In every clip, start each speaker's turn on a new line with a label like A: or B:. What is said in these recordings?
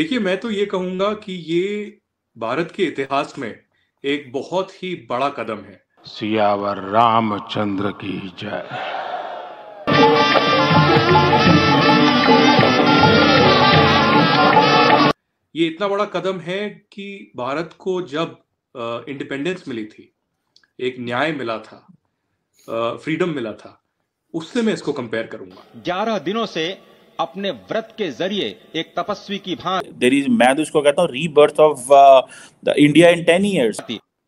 A: देखिए, मैं तो ये कहूँगा कि ये भारत के इतिहास में एक बहुत ही बड़ा कदम है।
B: सियावर रामचंद्र की जय
A: ये इतना बड़ा कदम है कि भारत को जब इंडिपेंडेंस मिली थी, एक न्याय मिला था, फ्रीडम मिला था, उससे मैं इसको कंपेयर करूँगा।
C: ग्यारह दिनों से अपने व्रत के ज़रिए एक तपस्वी की भांति।
D: देर इज़ मैं तो इसको कहता हूँ rebirth of the India in ten years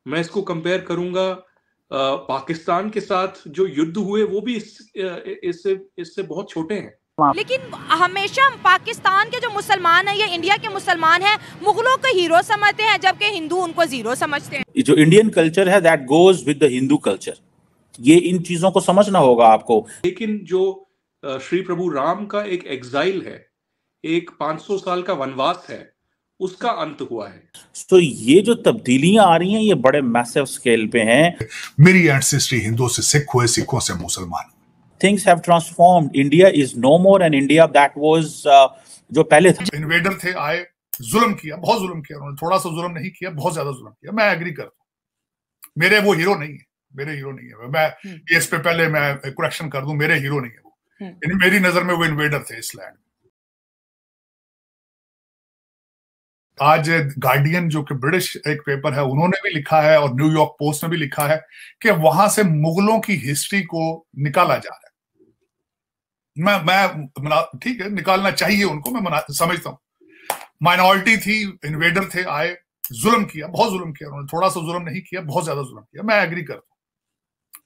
A: मैं इसको कंपेयर करूँगा uh, पाकिस्तान के साथ जो युद्ध हुए वो भी इससे इस, इससे इससे बहुत छोटे हैं।
E: लेकिन हमेशा पाकिस्तान के जो मुसलमान है या इंडिया के मुसलमान हैं मुगलों को हीरो समझते हैं जबकि हिंदू उनको ज़ीरो समझते हैं।
D: जो इंडियन कल्चर है that goes with the Hindu culture ये इन चीज़ों को समझना होगा आपको।
A: लेकिन जो श्री प्रभु राम का एक एग्जाइल है एक 500 साल का वनवास है उसका अंत हुआ है।
D: तो ये जो तब्दीलियाँ आ रही हैं ये बड़े मैसिव स्केल पे हैं।
F: मेरी एंसेस्ट्री हिंदू से सिख हुए सिखों से मुसलमान
D: things have transformed India is no more an India that was जो पहले था।
F: इन्वेडर थे आए जुल्म किया बहुत जुल्म किया उन्होंने। थोड़ा सा जुल्म नहीं किया बहुत ज़्यादा जुल्म किया। मैं एग्री करता हूँ। मेरे वो हीरो नहीं है मेरे हीरो नहीं है। मैं हम्म। इस पे पहले मैं करेक्शन कर दूँ मेरे हीरो नहीं है हम्म। मेरी नज़र में वो इन्वेडर थे इस लैंड आज गार्डियन जो कि ब्रिटिश एक पेपर है, उन्होंने भी लिखा है और न्यूयॉर्क पोस्ट ने भी लिखा है कि वहाँ से मुगलों की हिस्ट्री को निकाला जा रहा है। मैं मैं ठीक है, निकालना चाहिए उनको, मैं मना, समझता हूँ। माइनॉरिटी थी इन्वेडर थे, आए, जुल्म किया, बहुत जुल्म किया उन्होंने, थोड़ा सा जुल्म नहीं किया, बहुत ज़्यादा जुल्म किया, मैं एग्री करता हूँ।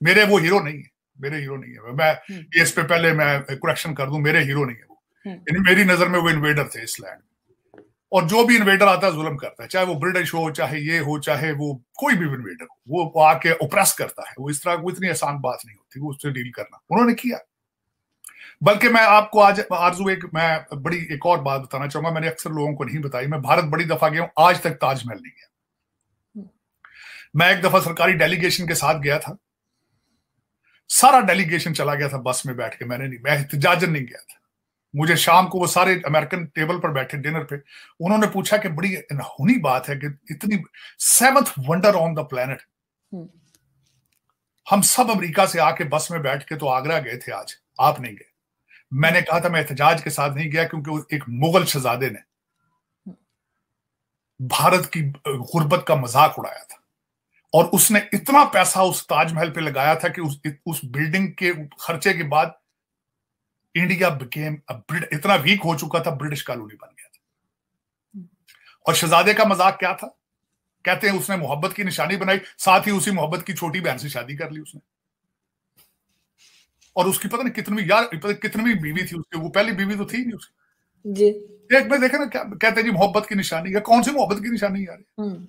F: मेरे वो हीरो नहीं है। मेरे हीरो नहीं है मैं हम्म। इस पे पहले मैं करेक्शन कर दूँ मेरे हीरो नहीं है वो। हम्म। मेरी नज़र में वो इन्वेडर थे इस लैंड और जो भी इन्वेडर आता है जुल्म करता है। चाहे वो ब्रिटिश हो चाहे ये हो चाहे वो कोई भी इन्वेडर हो वो आके ओप्रेस करता है। वो इस तरह वो इतनी आसान बात नहीं होती वो उससे डील करना। उन्होंने किया। बल्कि मैं आपको आज आरज़ू एक मैं बड़ी एक और बात बताना चाहूँगा। मैंने अक्सर लोगों को नहीं बताई। मैं भारत बड़ी दफ़ा गया हूँ आज तक ताजमहल नहीं गया। हम्म। मैं एक दफ़ा सरकारी डेलीगेशन के साथ गया था। सारा डेलीगेशन चला गया था बस में बैठ के। मैंने नहीं मैं एहतजाजन नहीं गया था। मुझे शाम को वो सारे अमेरिकन टेबल पर बैठे डिनर पे उन्होंने पूछा कि बड़ी अनहोनी बात है कि इतनी seventh wonder on the planet हम सब अमेरिका से आके बस में बैठ के तो आगरा गए थे आज आप नहीं गए। मैंने कहा था मैं एहतजाज के साथ नहीं गया क्योंकि एक मुगल शहजादे ने। भारत की गुर्बत का मज़ाक उड़ाया था। और उसने इतना पैसा उस ताजमहल पे लगाया था कि उस उस बिल्डिंग के खर्चे के बाद इंडिया बिकेम इतना वीक हो चुका था ब्रिटिश कॉलोनी बन गया था। और शहजादे का मज़ाक क्या था? कहते हैं उसने मोहब्बत की निशानी बनाई साथ ही उसी मोहब्बत की छोटी बहन से शादी कर ली उसने। और उसकी पता नहीं कितनी यार पता कितनी बीवी थी उसकी वो पहली बीवी तो थी नहीं उसकी। जी। एक बार देखे ना क्या कहते हैं जी मोहब्बत की निशानी है कौन सी मोहब्बत की निशानी यार? हम्म।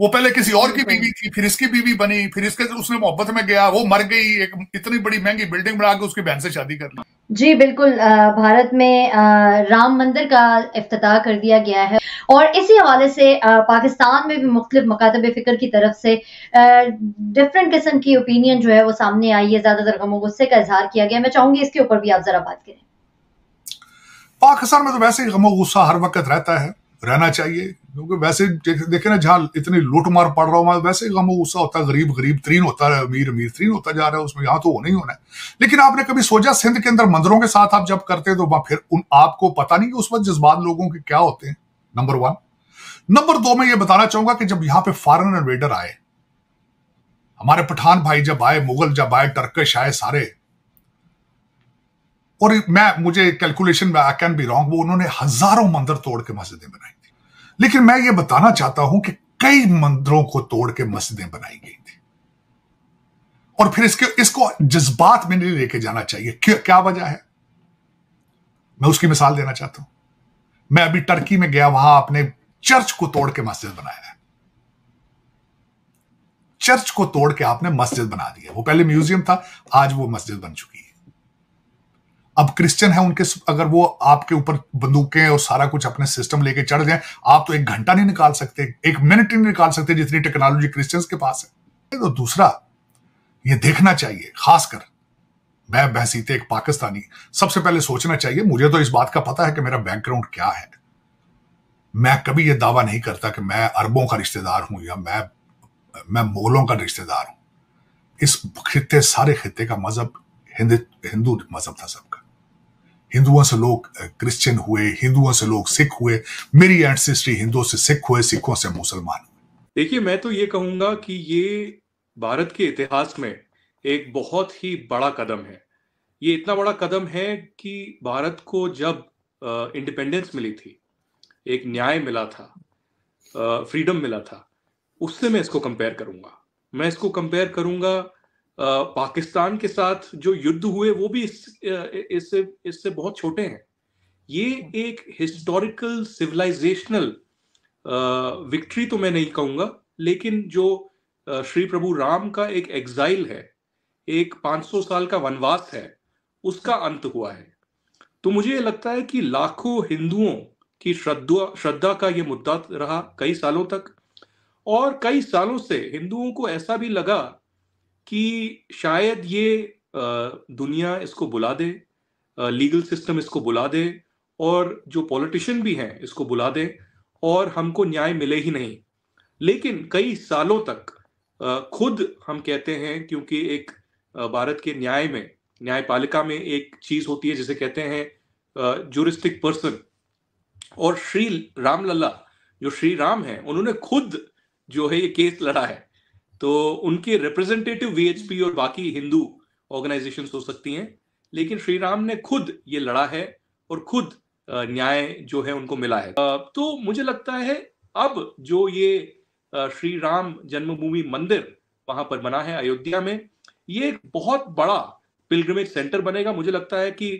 F: वो पहले किसी और की बीवी थी फिर इसकी बीवी बनी फिर इसके उसने मोहब्बत में गया वो मर गई एक इतनी बड़ी महँगी बिल्डिंग बना के उसकी बहन से शादी कर ली।
G: जी बिल्कुल भारत में राम मंदिर का अफ्ताह कर दिया गया है और इसी हवाले से पाकिस्तान में भी मुख्तलिफ़ मकातब फ़िक्र की तरफ़ से डिफरेंट किस्म की ओपिनियन जो है वो सामने आई है ज़्यादातर गमो गुस्से का इजहार किया गया। मैं चाहूँगी इसके ऊपर भी आप ज़रा बात करें।
F: पाकिस्तान में तो वैसे ही गमो गुस्सा हर वक्त रहता है। रहना चाहिए, क्योंकि वैसे देखे ना, जहाँ इतनी लूट मार पड़ रहा हूँ वैसे गम गुस्सा होता है, गरीब गरीब तरीन होता है, अमीर अमीर तरीन होता जा रहा है, उसमें यहाँ तो होना ही होना है। लेकिन आपने कभी सोचा सिंध के अंदर मंदिरों के साथ आप जब करते हैं तो फिर उन, आपको पता नहीं कि उस वक्त जज्बात लोगों के क्या होते हैं? नंबर वन नंबर दो में ये बताना चाहूँगा कि जब यहाँ पे फॉरन इन्वेडर आए, हमारे पठान भाई जब आए, मुगल जब आए टर्कश आए सारे और मैं मुझे कैलकुलेशन में आई कैन बी रॉन्ग वो उन्होंने हज़ारों मंदिर तोड़ के मस्जिदें बनाई थी। लेकिन मैं ये बताना चाहता हूँ कि कई मंदिरों को तोड़ के मस्जिदें बनाई गई थी। और फिर इसके इसको जज्बात में नहीं लेके जाना चाहिए। क्या, क्या वजह है? मैं उसकी मिसाल देना चाहता हूँ। मैं अभी टर्की में गया वहाँ अपने चर्च को तोड़ के मस्जिद बनाया है। चर्च को तोड़ के आपने मस्जिद बना दिया वो पहले म्यूज़ियम था आज वो मस्जिद बन चुकी है। अब क्रिश्चियन है उनके अगर वो आपके ऊपर बंदूकें और सारा कुछ अपने सिस्टम लेके चढ़ जाए, आप तो एक घंटा नहीं निकाल सकते, एक मिनट नहीं निकाल सकते जितनी टेक्नोलॉजी क्रिश्चियंस के पास है। तो दूसरा, ये देखना चाहिए, खासकर, मैं बहसीते एक पाकिस्तानी, सबसे पहले सोचना चाहिए, मुझे तो इस बात का पता है कि मेरा बैकग्राउंड क्या है। मैं कभी ये दावा नहीं करता कि मैं अरबों का रिश्तेदार हूँ या मैं मैं मुगलों का रिश्तेदार हूँ। इस खत्ते, सारे खत्ते का मज़हब हिंदू हिंदू मज़हब था सबका हिंदुओं से लोग क्रिश्चियन हुए, हिंदुओं से लोग सिख हुए, मेरी एंसेस्ट्री हिंदुओं से सिख हुए, सिखों से मुसलमान हुए।
A: देखिए, मैं तो ये कहूँगा कि ये भारत के इतिहास में एक बहुत ही बड़ा कदम है। ये इतना बड़ा कदम है कि भारत को जब इंडिपेंडेंस मिली थी, एक न्याय मिला था फ्रीडम मिला था, उससे मैं इसको कंपेयर करूँगा। मैं इसको कंपेयर करूँगा पाकिस्तान के साथ जो युद्ध हुए वो भी इस, इससे इससे बहुत छोटे हैं। ये एक हिस्टोरिकल सिविलाइजेशनल विक्ट्री तो मैं नहीं कहूँगा लेकिन जो श्री प्रभु राम का एक एग्जाइल है एक 500 साल का वनवास है उसका अंत हुआ है। तो मुझे लगता है कि लाखों हिंदुओं की श्रद्धा श्रद्धा का ये मुद्दा रहा कई सालों तक और कई सालों से हिंदुओं को ऐसा भी लगा कि शायद ये दुनिया इसको बुला दे लीगल सिस्टम इसको बुला दे, और जो पॉलिटिशियन भी हैं इसको बुला दे, और हमको न्याय मिले ही नहीं। लेकिन कई सालों तक खुद हम कहते हैं क्योंकि एक भारत के न्याय में, न्यायपालिका में एक चीज़ होती है जिसे कहते हैं जुरिस्टिक पर्सन और श्री रामलला, जो श्री राम है, उन्होंने खुद जो है ये केस लड़ा है। तो उनके रिप्रेजेंटेटिव वीएचपी और बाकी हिंदू ऑर्गेनाइजेशन हो सकती हैं, लेकिन श्री राम ने खुद ये लड़ा है और खुद न्याय जो है उनको मिला है। तो मुझे लगता है अब जो ये श्री राम जन्मभूमि मंदिर वहाँ पर बना है अयोध्या में, ये एक बहुत बड़ा पिलग्रमेज सेंटर बनेगा। मुझे लगता है कि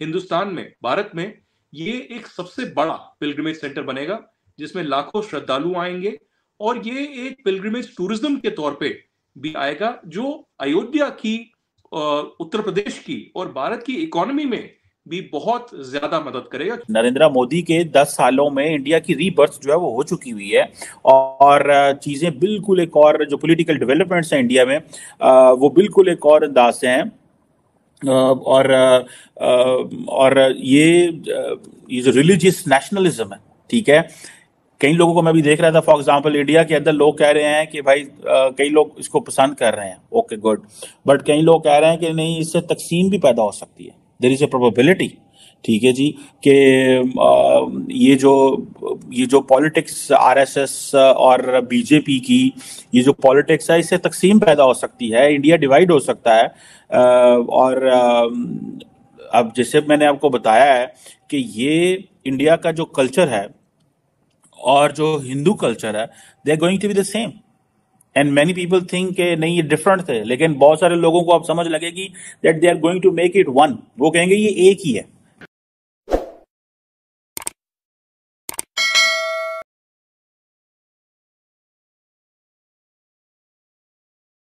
A: हिंदुस्तान में, भारत में ये एक सबसे बड़ा पिलग्रमेज सेंटर बनेगा, जिसमें लाखों श्रद्धालु आएँगे और ये एक पिलग्रिमेज टूरिज़्म के तौर पे भी आएगा, जो अयोध्या की उत्तर प्रदेश की और भारत की इकोनॉमी में भी बहुत ज़्यादा मदद करेगा।
D: नरेंद्र मोदी के 10 सालों में इंडिया की रीबर्थ जो है वो हो चुकी हुई है और चीज़ें बिल्कुल एक और जो पॉलिटिकल डेवलपमेंट्स हैं इंडिया में वो बिल्कुल एक और अंदाज से हैं और और ये ये जो रिलीजियस नेशनलिज्म है, ठीक है कई लोगों को मैं भी देख रहा था फॉर एग्ज़ाम्पल इंडिया के अंदर लोग कह रहे हैं कि भाई कई लोग इसको पसंद कर रहे हैं। ओके गुड बट कई लोग कह रहे हैं कि नहीं, इससे तकसीम भी पैदा हो सकती है। देर इज़ ए प्रोबेबिलिटी ठीक है जी, कि ये जो ये जो पॉलिटिक्स आरएसएस और बीजेपी की, ये जो पॉलिटिक्स है, इससे तकसीम पैदा हो सकती है। इंडिया डिवाइड हो सकता है। और अब जैसे मैंने आपको बताया है कि ये इंडिया का जो कल्चर है और जो हिंदू कल्चर है they are going to be the same and many people think के नहीं, ये डिफरेंट थे, लेकिन बहुत सारे लोगों को अब समझ लगेगी that they are going to make it one वो कहेंगे, ये एक ही है।